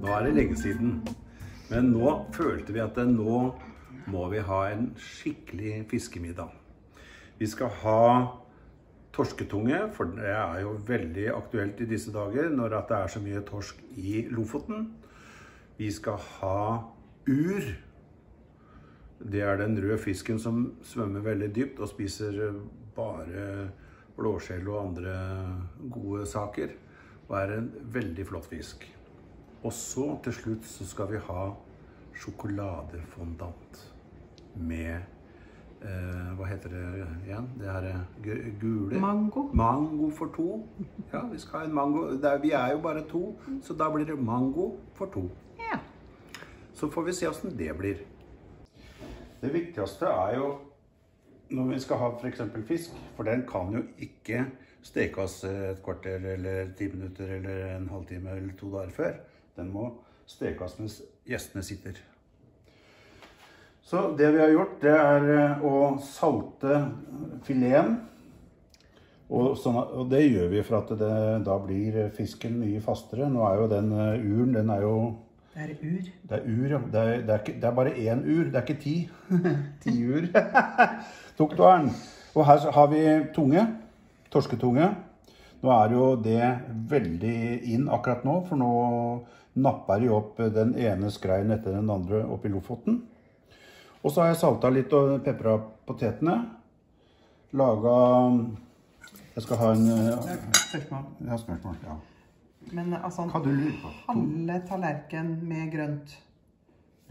Nå er det lenge siden. Men nå følte vi at nå må vi ha en skikkelig fiskemiddag. Vi skal ha torsketunge, for det er jo veldig aktuelt i disse dager når det er så mye torsk i Lofoten. Vi skal ha ur. Det er den røde fisken som svømmer veldig dypt og spiser bare blåskjell og andre gode saker. Og er en veldig flott fisk. Og så til slutt så skal vi ha sjokoladefondant med eh, Hva heter det igjen? Det her gule Mango. Mango for to. Ja, vi skal ha en mango. Det er, vi er jo bare to, så da blir det mango for to. Ja. Så får vi se åssen det blir. Det viktigste er jo når vi skal ha f.eks. fisk, for den kan jo ikke stekes et kvarter eller ti minutter eller en halvtime eller to dager før. Den må stekes mens gjestene sitter. Så det vi har gjort, det er eh, å salte fileten. Og, sånn, og det gjør vi for at det, da blir fisken mye fastere. Nå er jo den eh, uren, den er jo Det er ur. det er ur, ja. Det er, det er, ikke, det er bare én ur, det er ikke ti. ti ur. Tok du den? Og her så har vi tunge. Torsketunge. Nå er jo det veldig inn akkurat nå, for nå napper de opp den ene skreien etter den andre opp i Lofoten. Og så har jeg salta litt og pepra potetene. Laga Jeg skal ha en spørsmål. Ja, spørsmål. Ja. Men altså, halve tallerken med grønt.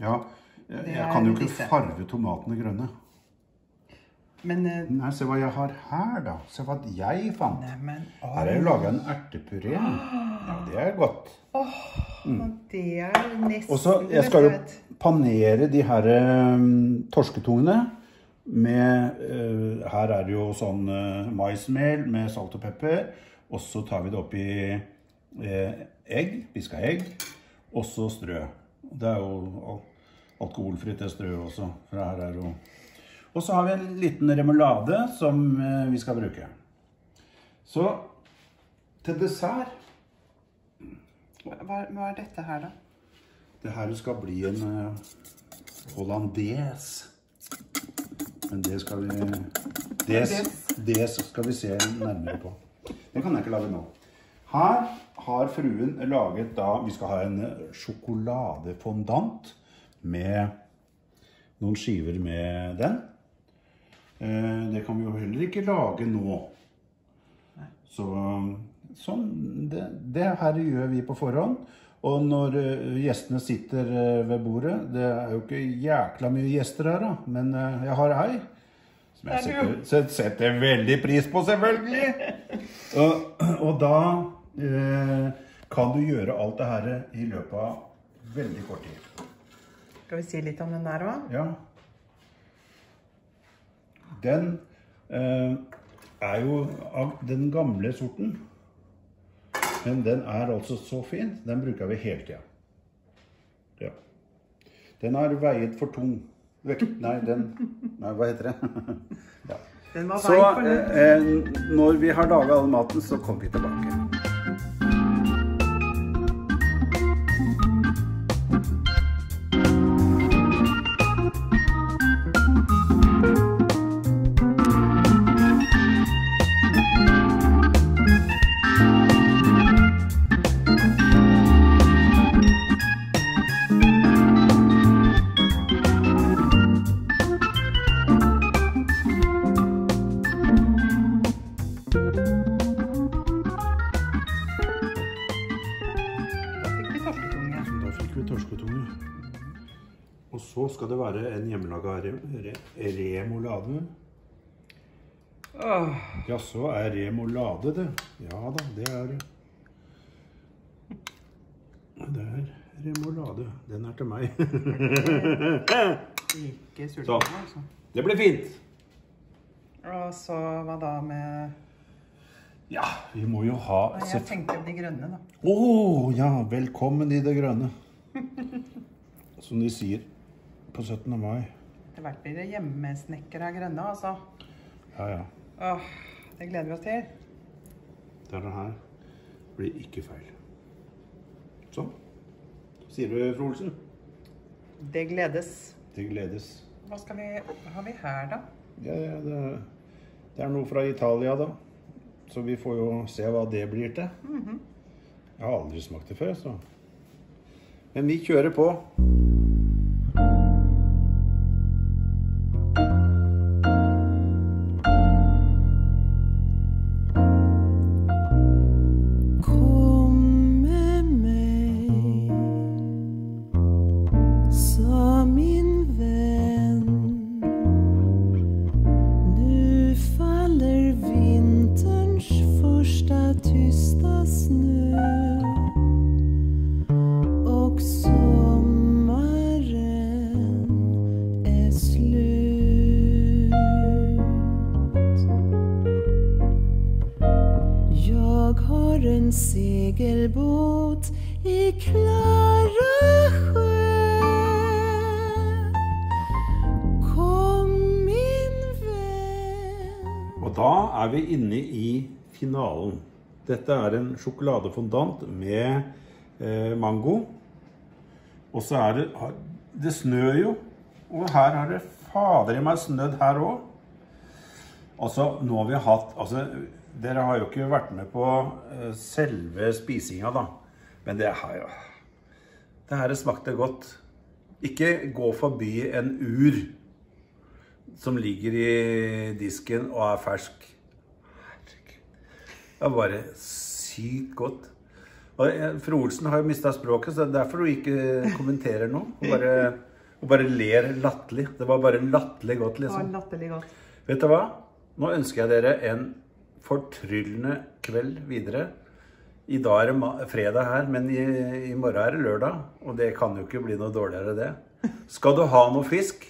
Ja, jeg, jeg kan jo ikke farve tomatene grønne. Men eh, Nei, se hva jeg har her, da. Se hva jeg fant. Neimen Her har jeg laga en ertepuré. Ja, det er godt. Det er nesten Og så, jeg skal jo panere de her um, torsketungene med uh, Her er det jo sånn uh, maismel med salt og pepper. Og så tar vi det oppi uh, egg, piska egg, og så strø. Det er jo alkoholfritt, det strø også. For her er jo Og så har vi en liten remulade som eh, vi skal bruke. Så til dessert Hva, hva er dette her, da? Det her skal bli en uh, hollandes. Men det skal vi det, det skal vi se nærmere på. Det kan jeg ikke lage nå. Her har fruen laget da Vi skal ha en eh, sjokoladefondant med noen skiver med den. Eh, Det kan vi jo heller ikke lage nå. Så sånn, det, det her gjør vi på forhånd. Og når eh, gjestene sitter eh, ved bordet Det er jo ikke jækla mye gjester her, da, men jeg har ei. Som jeg er setter, setter veldig pris på, selvfølgelig. og, og da eh, kan du gjøre alt det her i løpet av veldig kort tid. Skal vi si litt om den der òg? Ja. Den eh, er jo av den gamle sorten. Men den er altså så fin. Den bruker vi hele tida. Ja. Den har veiet for tung vekt Nei, den Nei, hva heter det? ja. Den var Så eh, eh, når vi har laga all maten, så kommer vi tilbake. Skal det være en hjemmelaga re re remolade. Åh, Jaså, er remolade det? Ja da, det er det. Det er remolade. Den er til meg. ikke sulten, altså. Det blir fint. Og så hva da med Ja, vi må jo ha Jeg tenkte de grønne, da. Å ja, velkommen i det grønne. Som de sier på 17. mai. Etter hvert blir det hjemmesnekra grønne, altså. Ja ja. Åh, det gleder vi oss til. Denne her blir ikke feil. Sånn. sier du, fru Olsen? Det gledes. Det gledes. Hva skal vi, har vi her, da? Ja, ja, det, det er noe fra Italia, da. Så vi får jo se hva det blir til. Jeg har aldri smakt det før, så Men vi kjører på. Har en segelbåt i klare sjø. Kom min venn. Og da er vi inne i finalen. Dette er en sjokoladefondant med eh, mango. Og så er det Det snør jo. Og her har det fader i meg snødd her òg. Altså, nå har vi hatt Altså, dere har jo ikke vært med på eh, selve spisinga, da. Men det har jo Det her smakte godt. Ikke gå forbi en ur som ligger i disken og er fersk. Det var bare sykt godt. Og eh, Fru Olsen har jo mista språket, så det er derfor hun ikke kommenterer noe. Hun bare, hun bare ler latterlig. Det var bare latterlig godt, liksom. Det var lattelig latterlig godt. Vet du hva? Nå ønsker jeg dere en fortryllende kveld videre. I dag er det fredag her, men i, i morgen er det lørdag. Og det kan jo ikke bli noe dårligere, det. Skal du ha noe fisk?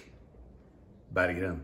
Berggren.